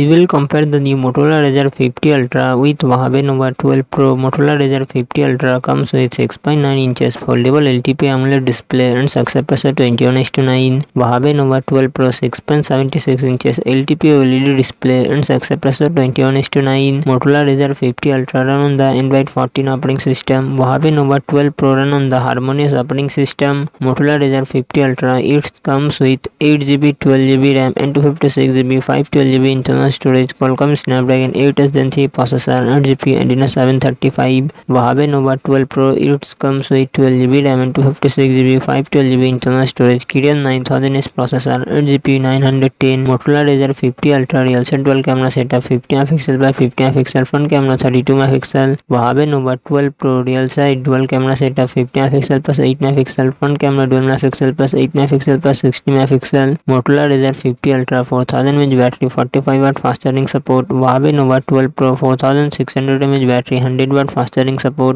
I will compare the new Motorola Razr 50 Ultra with Huawei Nova 12 Pro. Motorola Razr 50 Ultra comes with 6.9 inches foldable LTP AMOLED display and success pressure 21:9. Huawei Nova 12 Pro 6.76 inches LTP OLED display and success pressure 21:9. Motorola Razr 50 Ultra run on the Android 14 operating system. Huawei Nova 12 Pro run on the Harmonious operating system. Motorola Razr 50 Ultra it comes with 8GB, 12GB RAM and 256GB, 512GB internal storage Qualcomm Snapdragon 8 s Gen 3 processor 8GB and in a 735 Mojave Nova 12 Pro it comes with 12GB RAM and 256GB 512GB internal storage Kirin 9000s processor 8GB 910 Motorola Razr 50 Ultra real set dual camera setup 50 megapixel by 50 megapixel front camera 32 megapixel Mojave Nova 12 Pro real side dual camera setup 50 megapixel plus 8 megapixel front camera 12 megapixel plus 8 megapixel plus 60 megapixel Motorola Razr 50 Ultra 4000 mAh battery 45 hours Fast charging support. Huawei Nova 12 Pro 4600 mAh battery, 100 watt fast charging support.